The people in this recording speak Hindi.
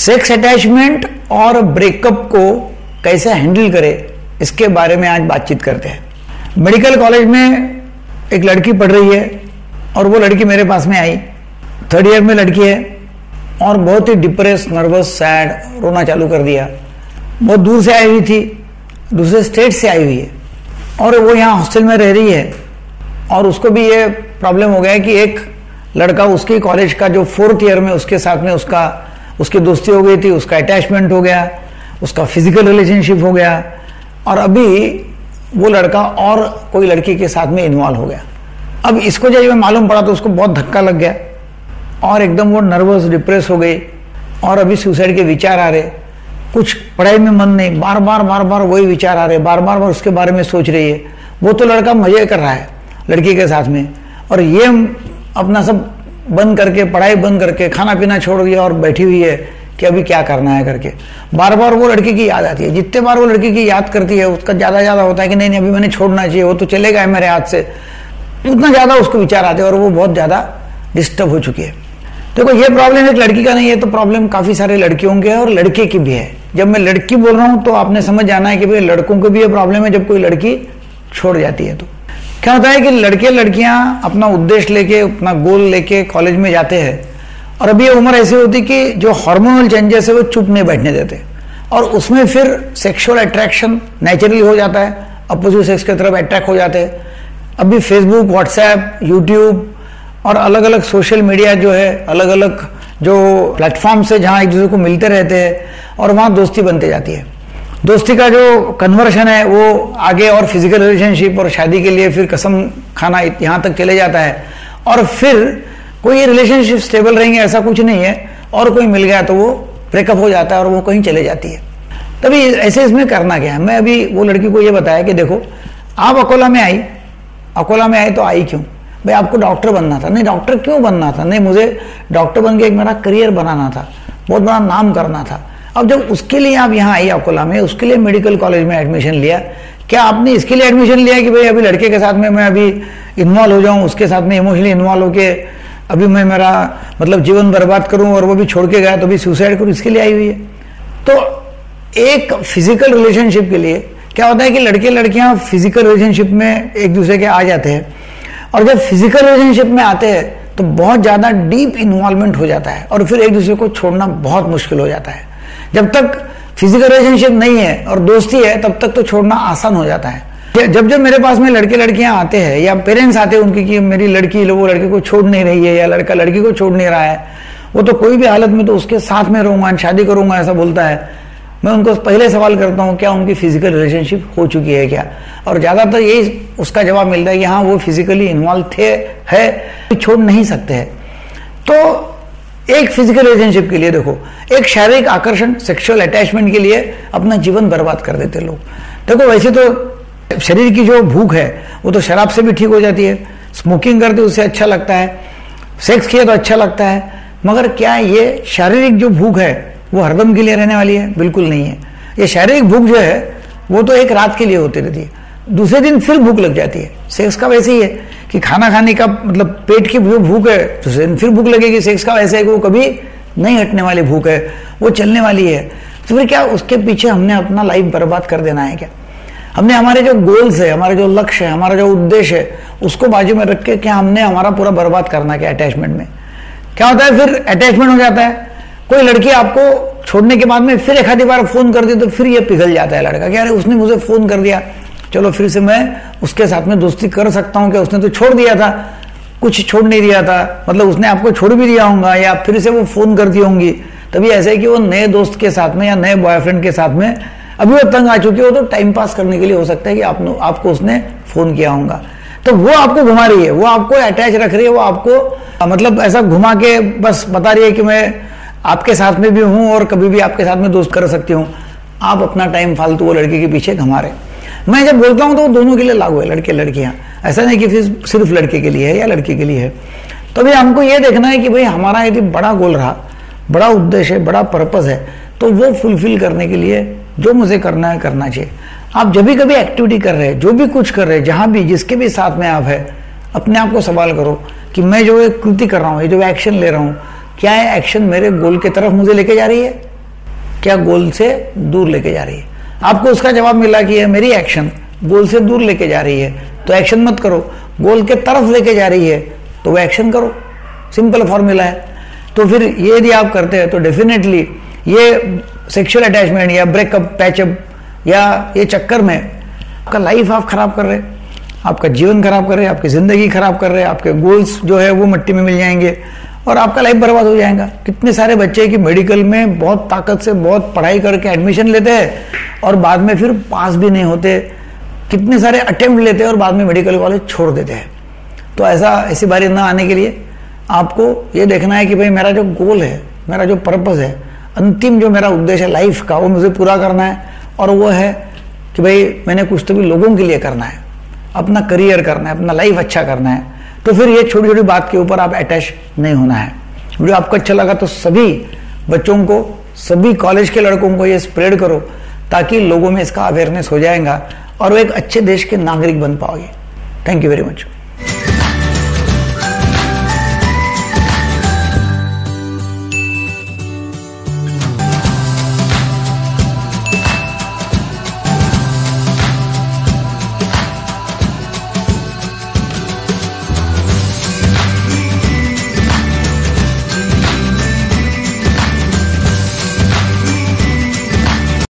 सेक्स अटैचमेंट और ब्रेकअप को कैसे हैंडल करे, इसके बारे में आज बातचीत करते हैं। मेडिकल कॉलेज में एक लड़की पढ़ रही है और वो लड़की मेरे पास में आई। थर्ड ईयर में लड़की है और बहुत ही डिप्रेस नर्वस सैड रोना चालू कर दिया। बहुत दूर से आई हुई थी, दूसरे स्टेट से आई हुई है और वो यहाँ हॉस्टल में रह रही है। और उसको भी ये प्रॉब्लम हो गया है कि एक लड़का उसके कॉलेज का जो फोर्थ ईयर में उसके साथ में उसका उसकी दोस्ती हो गई थी, उसका अटैचमेंट हो गया, उसका फ़िज़िकल रिलेशनशिप हो गया। और अभी वो लड़का और कोई लड़की के साथ में इन्वॉल्व हो गया। अब इसको जब मैं मालूम पड़ा तो उसको बहुत धक्का लग गया और एकदम वो नर्वस डिप्रेस हो गई और अभी सुसाइड के विचार आ रहे। कुछ पढ़ाई में मन नहीं बार बार बार बार वही विचार आ रहे बार बार बार उसके बारे में सोच रही है। वो तो लड़का मज़े कर रहा है, लड़की के साथ में। और ये अपना सब बंद करके, पढ़ाई बंद करके खाना पीना छोड़ दिया और बैठी हुई है कि अभी क्या करना है करके। बार बार वो लड़की की याद आती है। जितने बार वो लड़की की याद करती है, उसका ज़्यादा ज़्यादा होता है कि नहीं नहीं, अभी मैंने छोड़ना चाहिए, वो तो चलेगा मेरे हाथ से। उतना ज़्यादा उसको विचार आते हैं और वो बहुत ज़्यादा डिस्टर्ब हो चुकी है। देखो, ये प्रॉब्लम एक लड़की का नहीं है तो प्रॉब्लम काफ़ी सारे लड़कियों के है और लड़के की भी है। जब मैं लड़की बोल रहा हूँ तो आपने समझ जाना है कि भाई, लड़कों को भी ये प्रॉब्लम है जब कोई लड़की छोड़ जाती है तो। क्या होता है कि लड़के लड़कियाँ अपना उद्देश्य लेके, अपना गोल लेके कॉलेज में जाते हैं। और अभी ये उम्र ऐसी होती कि जो हार्मोनल चेंजेस है, वो चुप नहीं बैठने देते। और उसमें फिर सेक्सुअल अट्रैक्शन नेचुरली हो जाता है अपोजिट सेक्स की तरफ़ अट्रैक्ट हो जाते हैं। अभी फेसबुक व्हाट्सएप यूट्यूब और अलग अलग सोशल मीडिया जो है अलग अलग जो प्लेटफॉर्म से जहाँ एक दूसरे को मिलते रहते हैं और वहाँ दोस्ती बनते जाती है। दोस्ती का जो कन्वर्शन है, वो आगे और फ़िज़िकल रिलेशनशिप और शादी के लिए फिर कसम खाना यहाँ तक चले जाता है। और फिर कोई रिलेशनशिप स्टेबल रहेंगे, ऐसा कुछ नहीं है। और कोई मिल गया तो वो ब्रेकअप हो जाता है और वो कहीं चले जाती है। तभी ऐसे इसमें करना क्या है? मैं अभी वो लड़की को ये बताया कि देखो, आप अकोला में आई। अकोला में आई तो आई क्यों? भाई आपको डॉक्टर बनना था। नहीं डॉक्टर क्यों बनना था? नहीं, मुझे डॉक्टर बन के एक मेरा करियर बनाना था। बहुत बड़ा नाम करना था। अब जब उसके लिए आप यहाँ आई अकोला में, उसके लिए मेडिकल कॉलेज में एडमिशन लिया, क्या आपने इसके लिए एडमिशन लिया कि भाई अभी लड़के के साथ में मैं अभी इन्वॉल्व हो जाऊँ, उसके साथ में इमोशनली इन्वॉल्व होकर अभी मैं मेरा मतलब जीवन बर्बाद करूँ और वो भी छोड़ के गया तो अभी सुसाइड करूँ इसके लिए आई हुई है? तो एक फ़िज़िकल रिलेशनशिप के लिए क्या होता है कि लड़के लड़कियाँ फ़िज़िकल रिलेशनशिप में एक दूसरे के आ जाते हैं। और जब फ़िज़िकल रिलेशनशिप में आते हैं तो बहुत ज़्यादा डीप इन्वॉल्वमेंट हो जाता है और फिर एक दूसरे को छोड़ना बहुत मुश्किल हो जाता है। जब तक फ़िज़िकल रिलेशनशिप नहीं है और दोस्ती है, तब तक तो छोड़ना आसान हो जाता है। जब जब मेरे पास में लड़के लड़कियाँ आते हैं या पेरेंट्स आते हैं उनकी कि मेरी लड़की वो लड़के को छोड़ नहीं रही है या लड़का, लड़की को छोड़ नहीं रहा है, वो तो कोई भी हालत में तो उसके साथ में रहूँगा, शादी करूँगा, ऐसा बोलता है। मैं उनको पहले सवाल करता हूँ, क्या उनकी फ़िज़िकल रिलेशनशिप हो चुकी है क्या? और ज़्यादातर यही उसका जवाब मिलता है कि हाँ वो फिजिकली इन्वॉल्व थे, है छोड़ नहीं सकते। हैं तो एक फ़िज़िकल रिलेशनशिप के लिए देखो, एक शारीरिक आकर्षण सेक्सुअल अटैचमेंट के लिए अपना जीवन बर्बाद कर देते लोग। देखो, वैसे तो शरीर की जो भूख है, वो तो शराब से भी ठीक हो जाती है। स्मोकिंग करते उससे अच्छा लगता है। सेक्स किया तो अच्छा लगता है। मगर क्या ये शारीरिक जो भूख है, वो हरदम के लिए रहने वाली है? बिल्कुल नहीं है। ये शारीरिक भूख जो है, वो तो एक रात के लिए होती रहती है। दूसरे दिन फिर भूख लग जाती है। सेक्स का वैसे ही है। कि खाना खाने का मतलब पेट की जो भूख है दिन फिर भूख लगेगी सेक्स का वैसे है कि वो कभी नहीं हटने वाली भूख है, वो चलने वाली है। तो फिर क्या उसके पीछे हमने अपना लाइफ बर्बाद कर देना है क्या? हमने हमारे जो गोल्स है, हमारे जो लक्ष्य है, हमारा जो उद्देश्य है, उसको बाजू में रख के क्या हमने हमारा पूरा बर्बाद करना क्या अटैचमेंट में? क्या होता है? फिर अटैचमेंट हो जाता है। कोई लड़की आपको छोड़ने के बाद में फिर एक आधी बार फ़ोन कर दी तो फिर ये पिघल जाता है लड़का क्या अरे उसने मुझे फ़ोन कर दिया। चलो फिर से मैं उसके साथ में दोस्ती कर सकता हूँ क्या? उसने तो छोड़ दिया था। कुछ छोड़ नहीं दिया था। मतलब उसने आपको छोड़ भी दिया होगा या फिर से वो फ़ोन करती होंगी। तभी ऐसे कि वो नए दोस्त के साथ में या नए बॉयफ्रेंड के साथ में अभी वो तंग आ चुकी हो। तो टाइम पास करने के लिए हो सकता है कि आप, आपको उसने फ़ोन किया होगा। तो वो आपको घुमा रही है। वो आपको अटैच रख रही है। वो आपको मतलब ऐसा घुमा के बस बता रही है कि मैं आपके साथ में भी हूँ और कभी भी आपके साथ में दोस्त कर सकती हूँ। आप अपना टाइम फालतू वो लड़के के पीछे घमा रहे मैं जब बोलता हूँ तो दोनों के लिए लागू है, लड़के, लड़कियाँ। ऐसा नहीं कि सिर्फ़ लड़के के लिए है या लड़की के लिए है। तो अभी हमको ये देखना है कि भाई हमारा यदि बड़ा गोल रहा, बड़ा उद्देश्य है, बड़ा पर्पज है तो वो फुलफिल करने के लिए जो मुझे करना है, करना चाहिए। आप जब भी कभी एक्टिविटी कर रहे हैं, जो भी कुछ कर रहे हैं, जहाँ भी, जिसके भी साथ में आप है, अपने आप को सवाल करो कि मैं जो एक कृति कर रहा हूँ, ये जो एक्शन ले रहा हूँ, क्या एक्शन मेरे गोल की तरफ़ मुझे लेके जा रही है? क्या गोल से दूर लेके जा रही है? आपको उसका जवाब मिला कि ये मेरी एक्शन गोल से दूर लेके जा रही है तो एक्शन मत करो। गोल के तरफ़ लेके जा रही है तो वो एक्शन करो। सिंपल फॉर्मूला है। तो फिर ये यदि आप करते हैं तो डेफिनेटली ये सेक्सुअल अटैचमेंट या ब्रेकअप पैचअप या ये चक्कर में आपका लाइफ आप खराब कर रहे हैं, आपका जीवन खराब कर रहे हैं, आपकी ज़िंदगी खराब कर रहे हैं, आपके गोल्स जो है वो मिट्टी में मिल जाएँगे। और आपका लाइफ बर्बाद हो जाएगा। कितने सारे बच्चे कि मेडिकल में बहुत ताकत से बहुत पढ़ाई करके एडमिशन लेते हैं और बाद में फिर पास भी नहीं होते। कितने सारे अटेम्प्ट लेते हैं और बाद में मेडिकल कॉलेज छोड़ देते हैं। तो ऐसा, ऐसी बारी ना आने के लिए आपको ये देखना है कि भाई मेरा जो गोल है, मेरा जो पर्पज़ है, अंतिम जो मेरा उद्देश्य है लाइफ का वो मुझे पूरा करना है और वो है कि भाई मैंने कुछ तो भी लोगों के लिए करना है। अपना करियर करना है, अपना लाइफ अच्छा करना है। तो फिर ये छोटी छोटी बात के ऊपर आप अटैच नहीं होना है। वीडियो आपको अच्छा लगा तो सभी बच्चों को, सभी कॉलेज के लड़कों को ये स्प्रेड करो, ताकि लोगों में इसका अवेयरनेस हो जाएगा और वो एक अच्छे देश के नागरिक बन पाओगे। Thank you very much